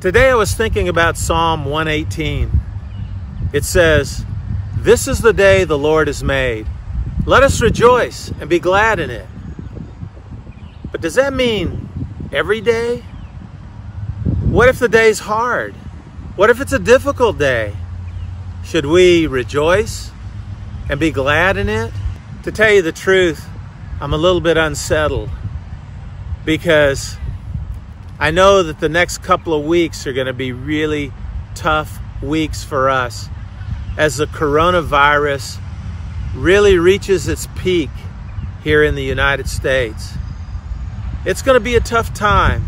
Today I was thinking about Psalm 118. It says, This is the day the Lord has made. Let us rejoice and be glad in it. But does that mean every day? What if the day's hard? What if it's a difficult day? Should we rejoice and be glad in it? To tell you the truth, I'm a little bit unsettled because I know that the next couple of weeks are going to be really tough weeks for us as the coronavirus really reaches its peak here in the United States. It's going to be a tough time,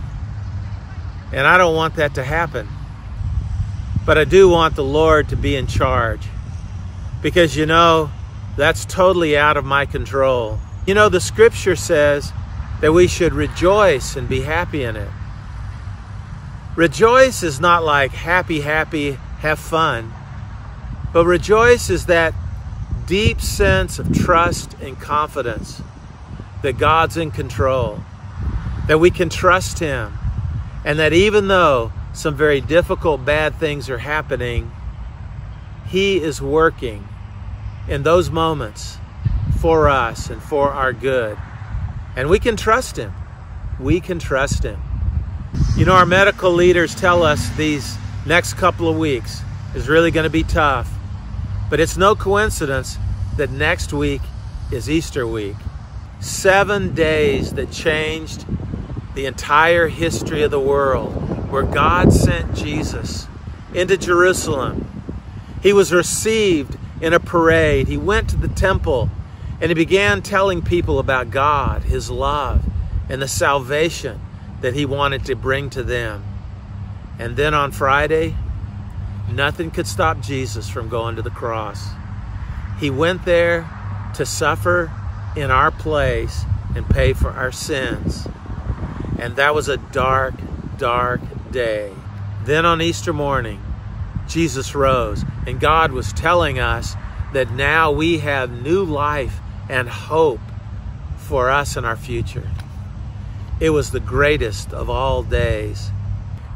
and I don't want that to happen. But I do want the Lord to be in charge because you know, that's totally out of my control. You know, the scripture says that we should rejoice and be happy in it. Rejoice is not like happy, happy, have fun. But rejoice is that deep sense of trust and confidence that God's in control, that we can trust Him, and that even though some very difficult, bad things are happening, He is working in those moments for us and for our good. And we can trust Him. We can trust Him. You know, our medical leaders tell us these next couple of weeks is really going to be tough. But it's no coincidence that next week is Easter week. Seven days that changed the entire history of the world, where God sent Jesus into Jerusalem. He was received in a parade. He went to the temple and he began telling people about God, his love, and the salvation that he wanted to bring to them. And then on Friday, nothing could stop Jesus from going to the cross. He went there to suffer in our place and pay for our sins. And that was a dark, dark day. Then on Easter morning, Jesus rose, and God was telling us that now we have new life and hope for us and our future. It was the greatest of all days.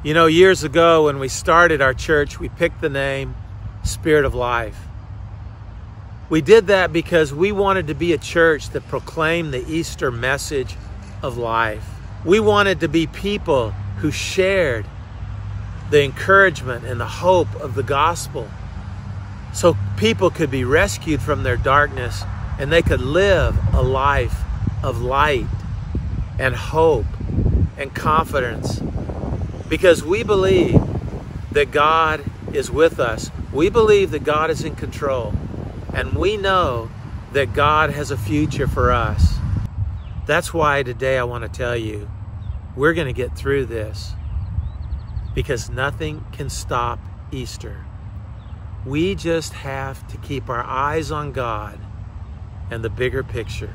You know, years ago when we started our church, we picked the name Spirit of Life. We did that because we wanted to be a church that proclaimed the Easter message of life. We wanted to be people who shared the encouragement and the hope of the gospel so people could be rescued from their darkness and they could live a life of light and hope and confidence because we believe that God is with us. We believe that God is in control. And we know that God has a future for us. That's why today I want to tell you we're going to get through this because nothing can stop Easter. We just have to keep our eyes on God and the bigger picture.